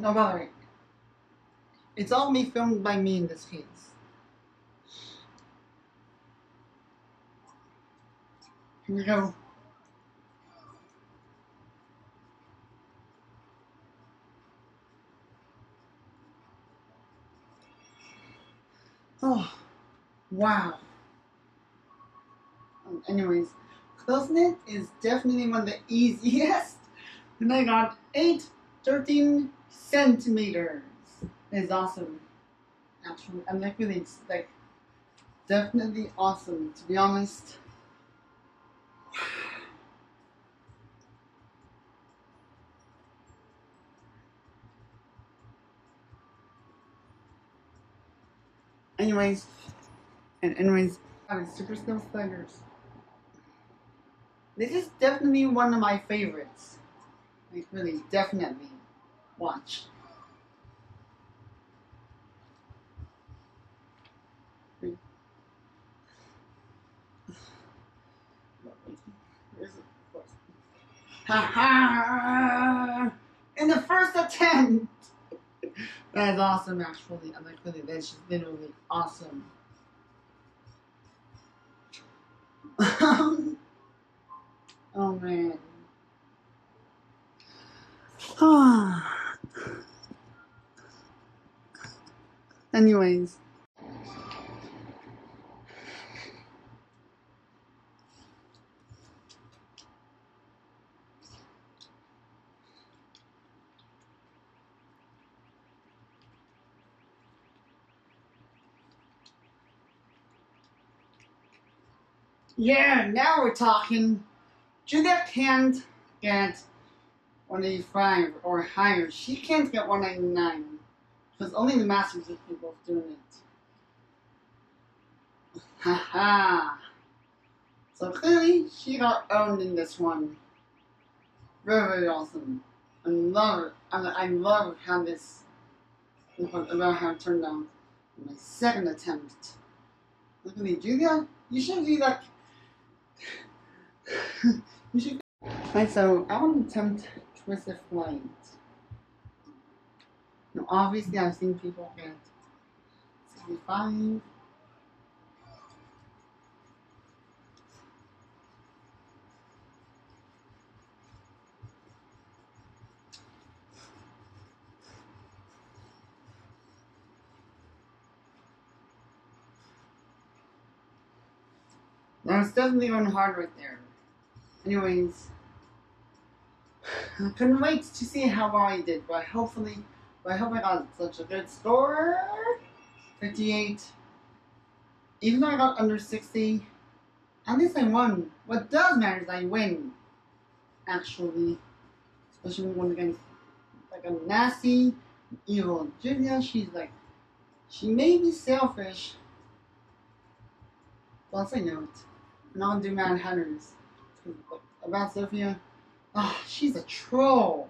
No, way, it's all me filmed by me in this case. Here we go. Oh, wow. Um, anyways, close-knit is definitely one of the easiest. And I got 8, 13 centimeters. It's awesome. Actually, I'm like really, like, definitely awesome, to be honest. Anyways, and anyways, uh, Super Snow Sliders. This is definitely one of my favorites. Like really, definitely watch. Ha ha! In the first attempt! That is awesome, actually. I'm like, really, that's just literally awesome. oh man. Anyways. Yeah, now we're talking. Giulia can't get 185 or higher. She can't get 199 because only the masters are capable of doing it. Haha. so clearly, she got owned in this one. Very, very awesome. I love. I, I love how this, about how it turned out. My second attempt. Look at me, Giulia. You should be like you should. Right, so I want to attempt Twisted Flight. Now, obviously, I've seen people get 65. Now, it's definitely going hard right there. Anyways, I couldn't wait to see how well I did, but hopefully, but I hope I got such a good score. 58. Even though I got under 60, at least I won. What does matter is I win. Actually, especially when against like a nasty, evil Giulia. She's like, she may be selfish. Well, I know it. And I'll do Mad Hunters about Sophia. Oh, she's a troll.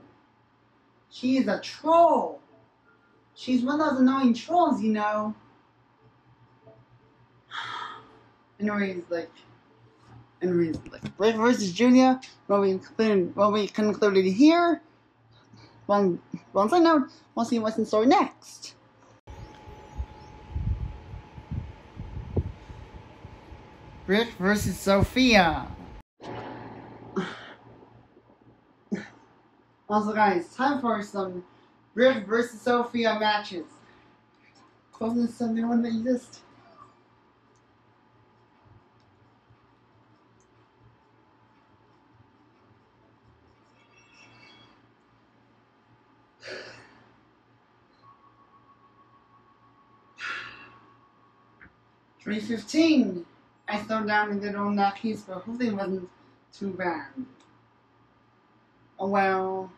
She's a troll. She's one of those annoying trolls, you know. And Anyways, like, anyways, like, Brick versus Giulia, what we concluded, what we concluded here. One, once I know, we'll see what's in store next. Brick versus Sophia. Also, guys, time for some Brick versus Sophia matches. Closing something one that exist. Three fifteen. I slowed down and did on that piece, but hopefully it wasn't too bad. Oh well.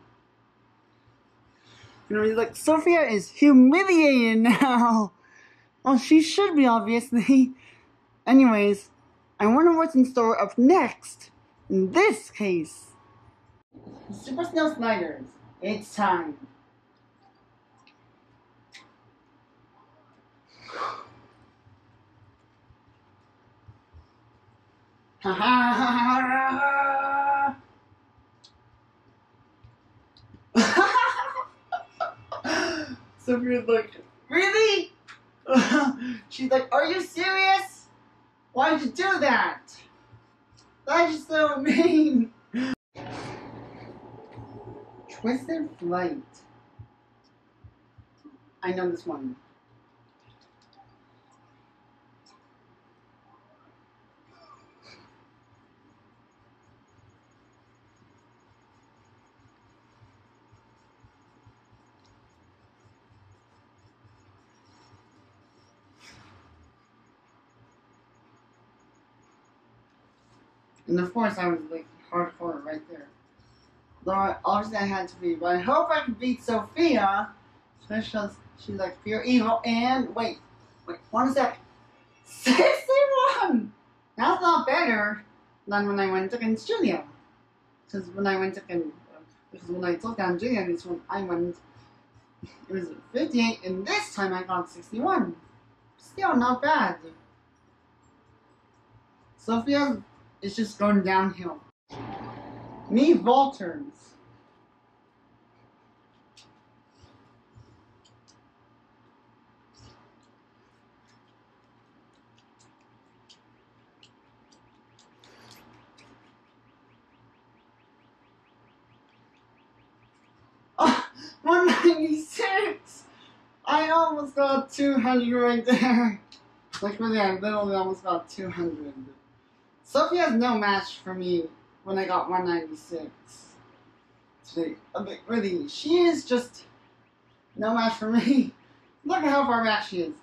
He's like, Sophia is humiliated now. Well, she should be, obviously. Anyways, I wonder what's in store up next. In this case, Super Snow Sliders, it's time. Ha ha ha ha ha! Sophia's like, really? She's like, are you serious? Why'd you do that? That's just so mean. Twisted Flight. I know this one. And of course, I was like hardcore right there. Though obviously I had to be, but I hope I can beat Sophia. Especially she's like pure evil. And wait, wait, one sec. 61! That's not better than when I went against Giulia. Because when I went against, because when I took down Giulia, this one I went, it was 58, and this time I got 61. Still not bad. Sophia is just going downhill. Me Volters. Oh, 196! I almost got 200 right there. Like really, I literally almost got 200. Sophia has no match for me when I got 196. Today, a bit really, she is just no match for me. Look at how far back she is.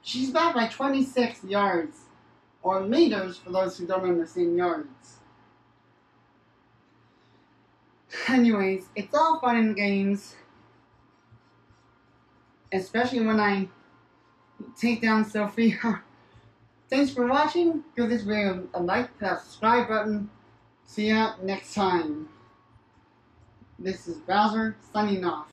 She's back by 26 yards, or meters for those who don't understand yards. Anyways, it's all fun and games, especially when I take down Sophia. Thanks for watching. Give this video a like, that subscribe button. See ya next time. This is Bowser signing off.